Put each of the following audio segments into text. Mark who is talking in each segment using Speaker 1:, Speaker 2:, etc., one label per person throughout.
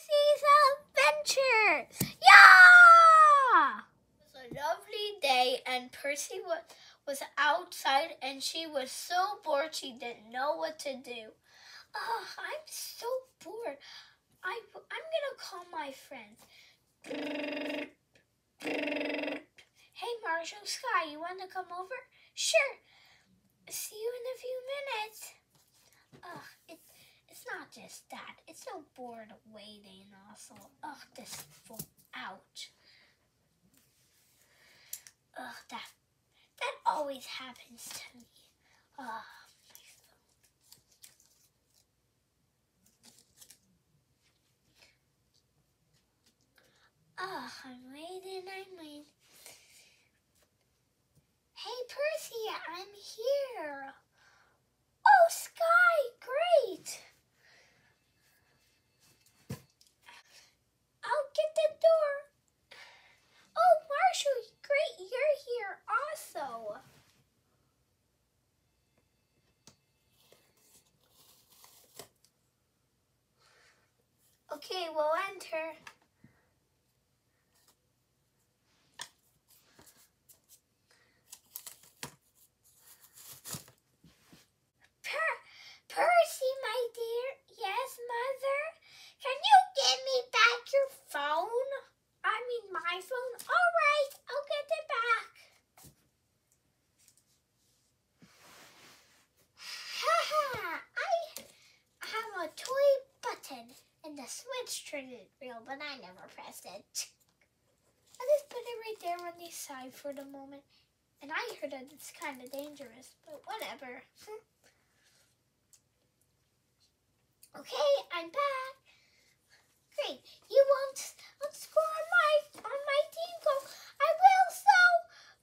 Speaker 1: Percy's Adventures! Yeah! It was a lovely day, and Percy was, was outside, and she was so bored she didn't know what to do. Oh, I'm so bored. I, I'm gonna call my friends. Hey, Marshall Sky, you want to come over? Sure. See you in a few minutes. Ugh, it's not just that. It's so bored waiting also. Ugh, this full ouch. Ugh, that that always happens to me. Ugh. Ugh, I'm waiting, I'm waiting. Hey, Percy, I'm here. Oh, Sky, great. I'll get the door. Oh, Marshall, great, you're here also. Okay, we'll enter. Per Percy, my dear. Yes, Mother. Can you give me back your phone? I mean, my phone. All right, I'll get it back. Haha, I have a toy button and the switch turned it real, but I never pressed it. I just put it right there on the side for the moment. And I heard that it's kind of dangerous, but whatever. okay, I'm back. Great. You won't, won't score on my on my team goal. I will so.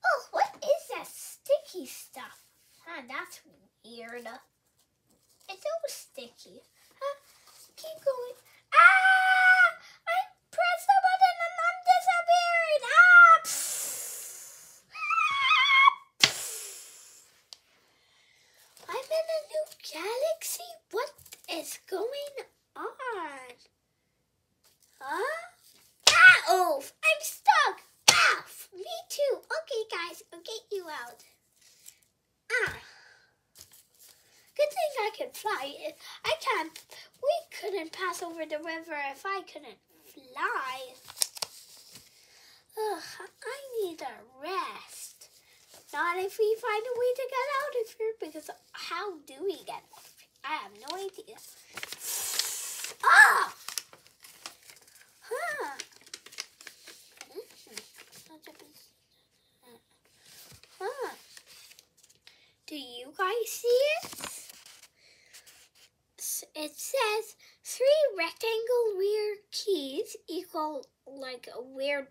Speaker 1: Oh, what is that sticky stuff? Huh, that's weird. It's so sticky. Huh? Keep going. Ah! I pressed the button and I'm disappearing. Ah! Ah! I'm in a new galaxy. What is going on? Huh? Oh, I'm stuck. Me too. Okay, guys, I'll get you out. Ah. Good thing I can fly. I can't. Couldn't pass over the river if I couldn't fly. Ugh, I need a rest. Not if we find a way to get out of here, because how do we get out of here? I have no idea. Ah! Huh. Huh. Do you guys see it? It says three rectangle weird keys equal like a weird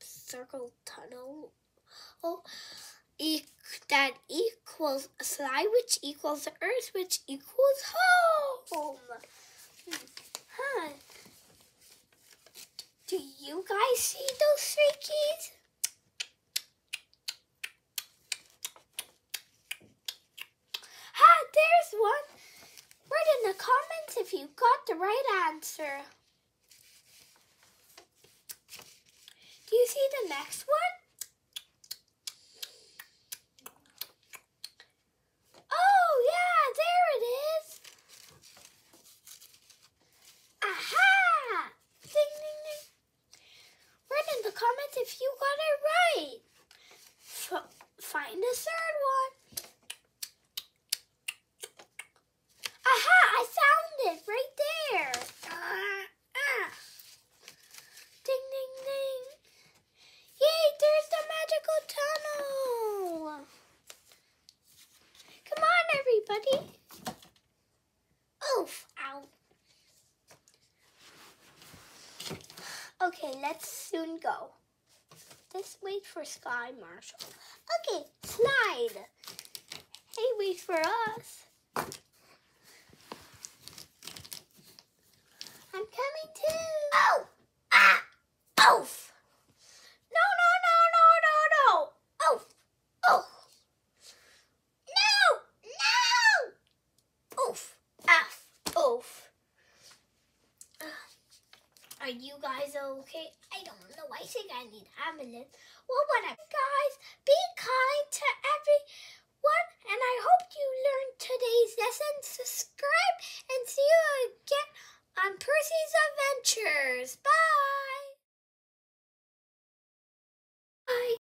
Speaker 1: circle tunnel. Oh, e- that equals a fly, which equals the earth, which equals home. Hmm. Huh. Do you guys see those three keys? Ah, there's one. Write in the comments if you got the right answer. Do you see the next one? Oh, yeah, there it is. Aha! Ding, ding, ding. Write in the comments if you got it right. F- find the third one. Aha! I found it right there. Ah, ah. Ding, ding, ding. Yay! There's the magical tunnel. Come on, everybody. Oof! Ow. Okay, let's soon go. Let's wait for Sky Marshall. Okay, slide. Hey, wait for us. I'm coming too. Oh! Ah! Oof! No, no, no, no, no, no! Oof! Oh! No! No! Oof! Oof! Are you guys okay? I don't know. I think I need ambulance. Well, whatever. Guys, be kind to everyone, and I hope you learned today's lesson. Subscribe